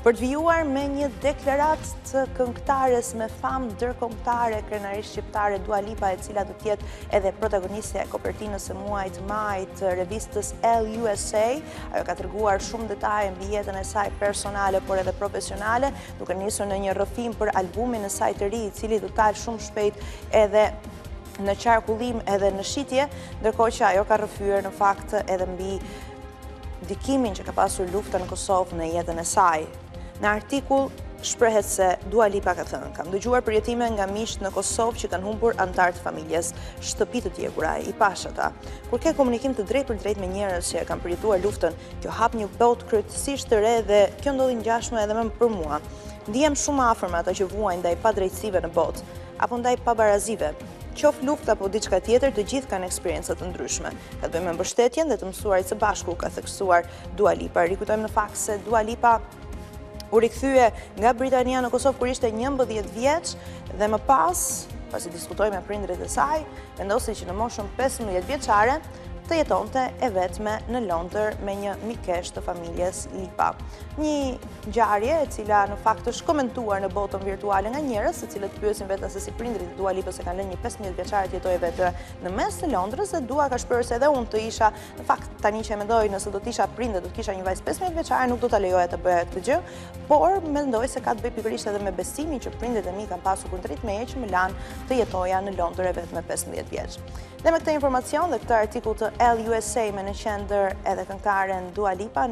Për të vijuar me një deklaratë të këngëtares me famë ndërkombëtare krenarisht shqiptare Dua Lipa e cila do të jetë edhe protagonistja e kopertinës së muajit maj të revistës Elle USA. Ajo ka treguar shumë detaje mbi jetën e saj personale por edhe profesionale, duke nisur në një rrëfim për albumin e saj të ri, i cili do të dalë shumë shpejt edhe në qarkullim edhe në shitje, ndërkohë që ajo ka rrëfyer në fakt edhe mbi ndikimin që ka pasur lufta në Kosovë në jetën e saj. Në artikull shprehet se Dua Lipa ka thënë, kam dëgjuar përjetime nga miqtë në Kosovë që kanë humbur anëtarë të familjes, shtëpi të djegura, i pashë ata. Kur ke komunikim të drejtpërdrejtë me njerëz që e kanë përjetuar luftën, kjo hap një botë krejtësisht të re dhe kjo ndodhi ngjashëm edhe me më për mua. Ndihem shumë afër me ata që vuajnë ndaj padrejtësive në botë. apo ndaj pabarazive, qoftë luftë apo diçka tjetër, të gjithë kanë eksperienca të ndryshme. Ka të bëjë me mbështetjen dhe të mësuarit së bashku, ka theksuar Dua Lipa. Rikujtojmë në fakt se Dua Lipa u rikthye nga Britania në Kosovë kur ishte 11 vjeç dhe më pas, pasi diskutoi me prindërit e saj, vendosi që në moshën 15 vjeçare të jetonte e vetme në Londër me një mikeshë të familjes Lipa. Një ngjarje e cila në fakt është komentuar në botën virtuale nga njerëz, të cilët pyesin veten se si prindërit e Dua Lipës e kanë lënë një 15 vjeçare të jetojë e vetme në mes të Londrës, dhe Dua ka shprehur se edhe unë të isha, në fakt tani që e mendoj nëse do të isha prind e do të kisha një vajzë 15 vjeçare, nuk do ta lejoja të bëjë këtë gjë, por mendoj se ka të bëjë pikërisht edhe me besimin që prindërit e mi kanë pasur kundrejt meje që më lanë të jetoja në Londër e vetme 15 vjeç. Dhe me këtë informacion dhe këtë artikull të Elle USA me në qendër edhe këngëtaren Dua Lipa,